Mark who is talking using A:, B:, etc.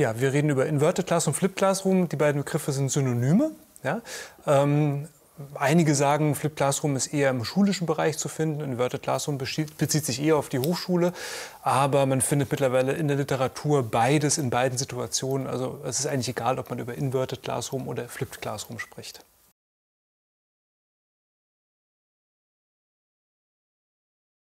A: Ja, wir reden über Inverted Classroom, Flipped Classroom. Die beiden Begriffe sind Synonyme. Ja? Ähm, einige sagen, Flipped Classroom ist eher im schulischen Bereich zu finden. Inverted Classroom bezieht sich eher auf die Hochschule. Aber man findet mittlerweile in der Literatur beides in beiden Situationen. Also es ist eigentlich egal, ob man über Inverted Classroom oder Flipped Classroom spricht.